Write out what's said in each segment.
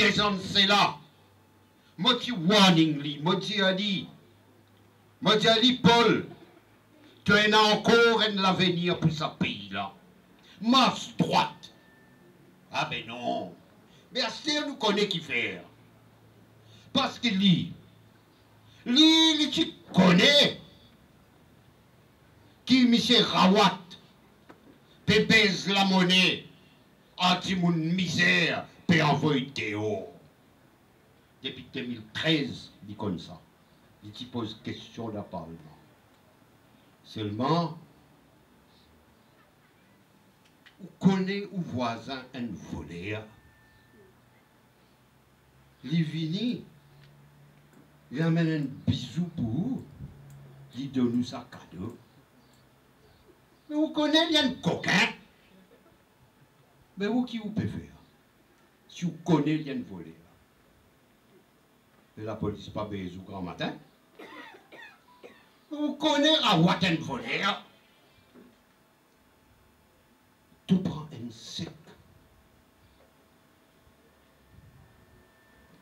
présence là. Moi, tu warning li, moi, tu as dit, moi, tu as dit, Paul, tu as encore un avenir pour ce pays-là. Masse droite. Ah ben non. Mais assez nous connaît qui faire. Parce que lui, lui, tu connais qui, M. Rawat, pèse la monnaie, anti-mon misère, peut envoyer dehors. Depuis 2013, il comme ça. Il te pose question le Parlement. Seulement, vous connaissez ou voisin un voleur? Il vini, il amène un bisou pour vous, il donne nous un cadeau. Mais vous connaissez, il y a un coquin? Mais vous qui vous pouvez faire? Si vous connaissez, il y a un voleur. Et la police pas baise au grand matin. Vous connaissez à what un voleur. Tout prend un sec.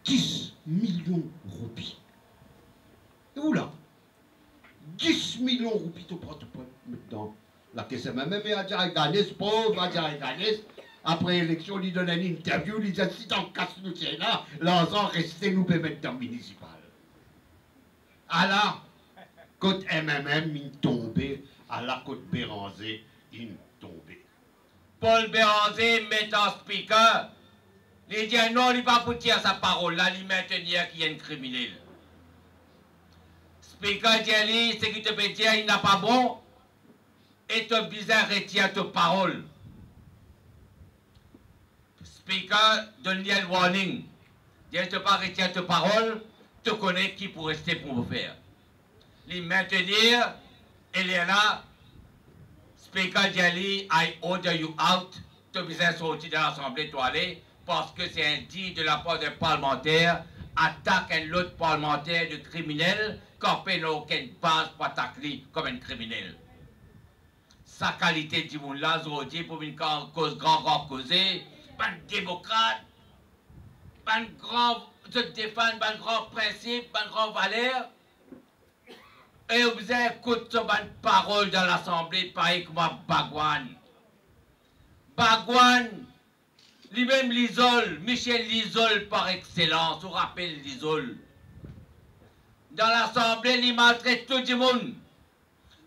10 millions de roupies. Et où là? 10 millions de roupies, tu prends, tu prends maintenant. La caisse même, mais à dire ce pauvre, à dire gagné. Après l'élection, il donne une interview, il dit si t'en casse nous tiens là, l'ensemble restez nous peut mettre dans le municipal. Alors, côte MMM, il tombé, la côte Béranger, il tombé. Paul Béranger met en speaker. Il dit non, il va pas dire sa parole là, il maintenir qu'il y a un criminel. Speaker dit, ce qui te peut dire, il n'a pas bon, et te bizarre retient ta parole. Speaker donne un warning. Dis te pas retient ta parole, te connais qui pour rester pour vous faire. Les maintenir, elle est là. Speaker dit, I order you out. Tu besoin sortir de l'Assemblée, toi aller, parce que c'est un dit de la part d'un parlementaire, attaque un autre parlementaire de criminel, quand fait n'a aucune base pour attaquer comme un criminel. Sa qualité de monde là, pour une cause grand, grand causée, pas démocrate, pas grand, se défendre, pas grand principe, pas grand valeur. Et vous écoutez cette parole dans l'Assemblée, pareil comme Bagwan. Bagwan, lui-même l'isole, Michel l'isole par excellence, on rappelle l'isole. Dans l'Assemblée, il maltraite tout le monde.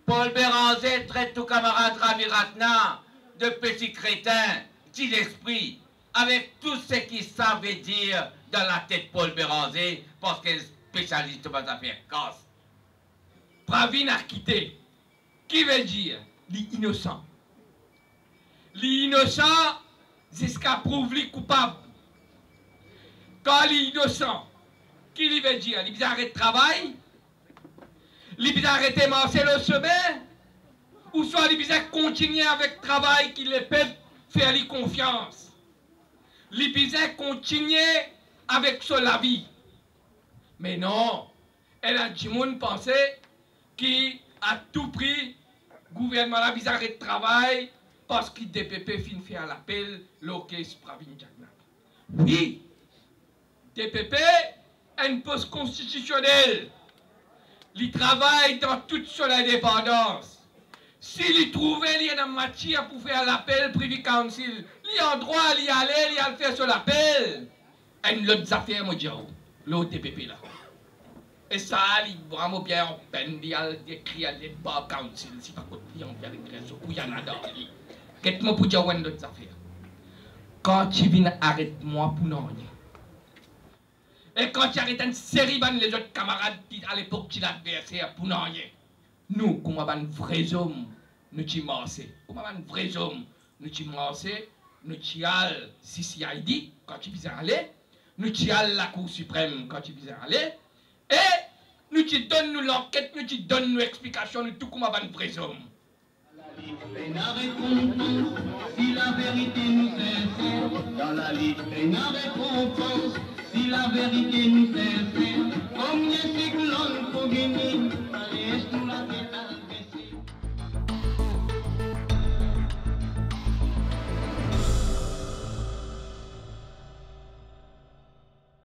Paul Béranger traite tout camarade Ramiratna de petit crétin, petit esprit avec tout ce qu'il savait dire dans la tête Paul Béranger, parce qu'il est spécialiste dans les affaires casse. Pravin a quitté. Qui veut dire? L'innocent L'innocent, qu'a prouvé coupable. Quand l'innocent, qui lui veut dire? Il veut arrêter de travail? Il veut arrêter de manger le semaine Ou soit il veut continuer avec le travail qu'il peut faire lui confiance? L'Ibizet continuait avec la vie. Mais non, elle a dit mon pensé qui à tout prix, gouvernement a arrêter de travail parce qu'il DPP fin faire l'appel Pravin Jagnat. Oui, DPP a une poste constitutionnelle. Il travaille dans toute son indépendance. S'il trouvait, il y matière pour faire l'appel Privy Council. Il a droit à y aller, il a le faire sur l'appel. Et une autre affaire, moi, dire, l'autre DPP là. Et ça, il vraiment bien en peine, il a écrit à l'État Council, si pas contre, il a un réseau, où il y en a dans lui. Qu'est-ce pour dire une? Quand tu viens, arrête-moi pour non Et quand tu arrêtes une série de les autres camarades qui, à l'époque, tu l'adversaire pour non nous, comme un vrai homme, nous sommes massés. Comme un vrai homme, nous massés. Nous sommes CCID quand tu viens aller. Nous sommes la Cour suprême quand tu viens aller. Et nous te donnons l'enquête, nous te donnons l'explication de tout comme un vrai homme. Si la vérité nous fait dans la vie, et la récompense, si la vérité nous fait comme les cyclones pour gagner, allez, la